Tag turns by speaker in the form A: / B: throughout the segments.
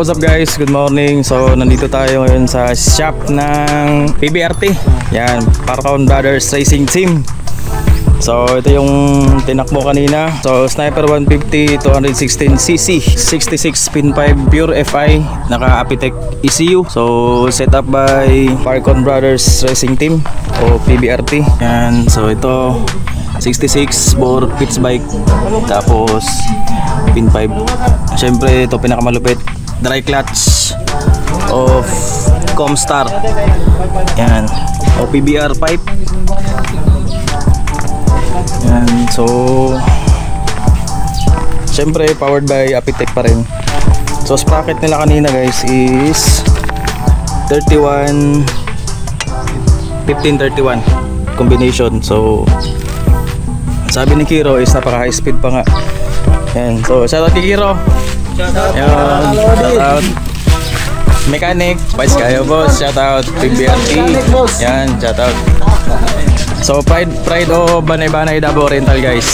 A: What's up guys, good morning. So nandito tayo ngayon sa shop ng PBRT Yan, Parcon Brothers Racing Team. So ito yung tinakbo kanina. So Sniper 150 216cc 66 pin 5 pure FI Naka Apitec ECU So set up by Parcon Brothers Racing Team O PBRT Yan, so ito 66 bore pitch bike. Tapos pin 5 Siyempre ito pinakamalupit Dry clutch of Comstar. Yan. O PBR pipe. Yan, so Siyempre powered by Apitec pa rin. So sprocket nila kanina guys is 31 1531 combination. So sabi ni Kiro is napaka high speed pa nga. Yan, so shout out kay Kiro Yan, shout out Mechanic, Vice kayo boss, shout out PBRT Yan, shout out So pride pride o banay-banay Davao Rental guys.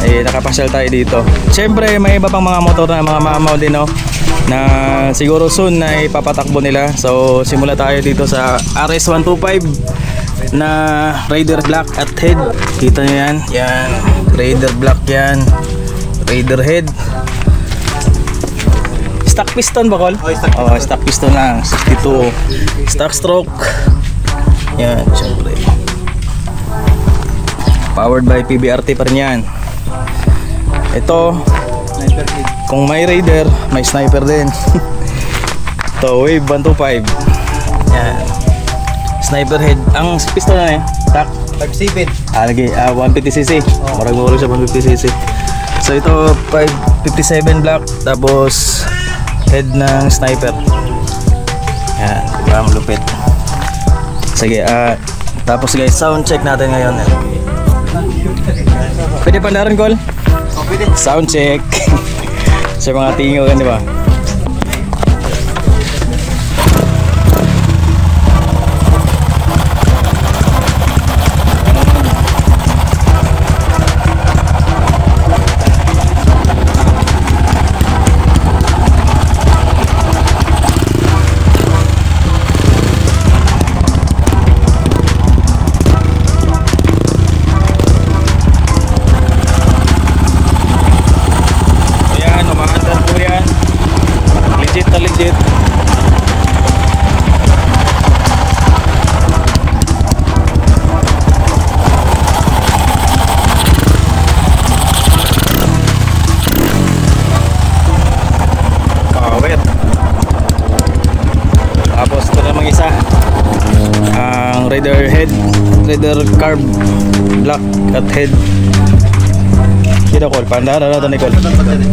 A: Eh nakapasyal tayo dito. Siyempre may iba pang mga motor na mga mamaw din no na siguro soon na ipapatakbo nila. So simula tayo dito sa RS125 na Raider Black at head. Kita nyo yan? Yan. Raider Black yan. Raider head. Stock piston ba, Col?
B: Oh, stock
A: Oh, stock piston lang. 62. Stock stroke. Yan, syempre. Powered by PBRT pa rin yan. Ito, kung may Raider, may sniper din. Ito, Wave 125. Yan. Sniper head. Ang piston na eh. Tak.
B: 5-7.
A: Ah, lagi. Ah, 150cc. Marag mo siya 150cc. So ito, 557 black. Tapos, head ng sniper. Yan. Diba? Ang lupit. Sige, ah, tapos guys, sound check natin ngayon. Eh. Pwede pandaran, Col?
B: Oh, pwede.
A: Sound check. Sa mga tingo kan, di ba? Pandara na to ni call.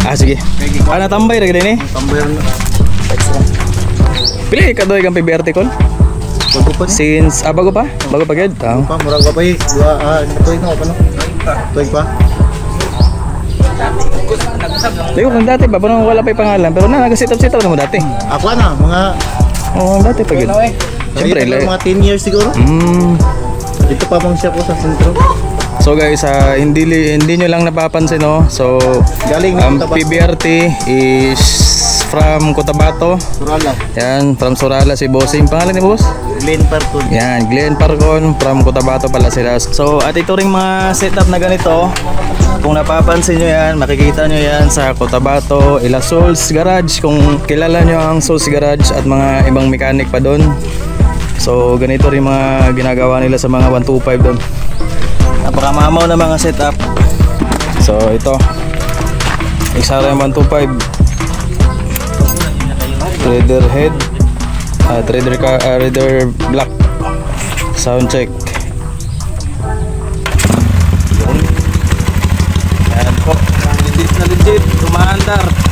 A: Ah sige. Ah natambay ra gid ni.
B: Tambayan na.
A: Pili ka doy kang PBRT call.
B: Bago pa.
A: Since ah bago pa? Bago pa gid. Ah.
B: Pa, murag pa eh. Dua, ah, tuwing na pa no? Tuwing pa?
A: Tayo kung dati ba parang wala pa yung pangalan pero na nag-sit up sit up na mo dati.
B: Ako na, mga...
A: Oo, dati pa gid. Siyempre,
B: mga 10 years siguro.
A: mm,
B: Dito pa mang siya po sa sentro.
A: So guys, ah, hindi hindi nyo lang napapansin no. So
B: Galing
A: ang
B: ng Cotabato.
A: PBRT is from Cotabato.
B: Surala.
A: Yan, from Surala si Bossing. Pangalan ni Boss?
B: Glen Parton.
A: Yan, Glenn Parcon from Cotabato pala sila. So, at ito ring mga setup na ganito. Kung napapansin nyo yan, makikita nyo yan sa Cotabato, Ila Souls Garage. Kung kilala nyo ang Souls Garage at mga ibang mechanic pa doon. So, ganito rin mga ginagawa nila sa mga 125 doon. Napakamamaw na mga setup. So, ito. XRM 125. Trader head. Ah, trader ka, ah, trader black. Sound check. Yun. Yan po. Legit na legit. Tumaandar.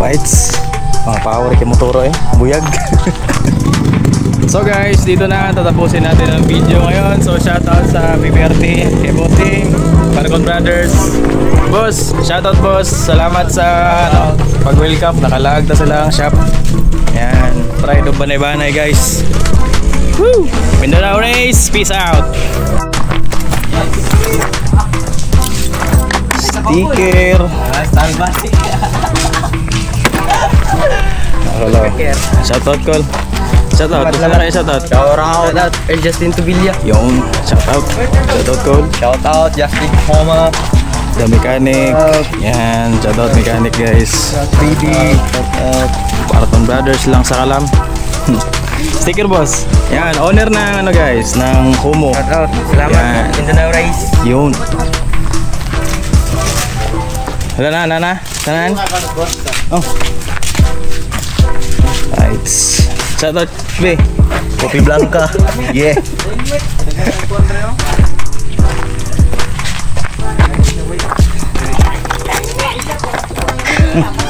A: Bites. Mga power kay motoro eh. Buyag. so guys, dito na tatapusin natin ang video ngayon. So shoutout sa PPRT, Eboting, Paragon Brothers. Boss, shoutout boss. Salamat sa ano, pag-welcome. Nakalag na sila ang shop. Yan, pride of Banay-Banay guys. Woo! Mindanao Race, peace out! Sticker. Hello. Shoutout call. Shoutout. Gusto na kayo shoutout.
B: Shout out.
C: Shout out El Justin Tubilla.
A: Yung shoutout. Shoutout call.
B: Shout out, Justin Homa.
A: The Mechanic. Yan. Shoutout Mechanic guys.
B: 3D. Shout out.
A: Paraton Brothers lang sa kalam. Sticker boss. Yan. Owner ng ano guys. Ng Kumo.
C: Shout out. Salamat. Mindanao Race.
A: Yun. Wala na, na, na. Tanan? Oh. Right. Shoutout, be.
B: Kopi Blanca. Yeah.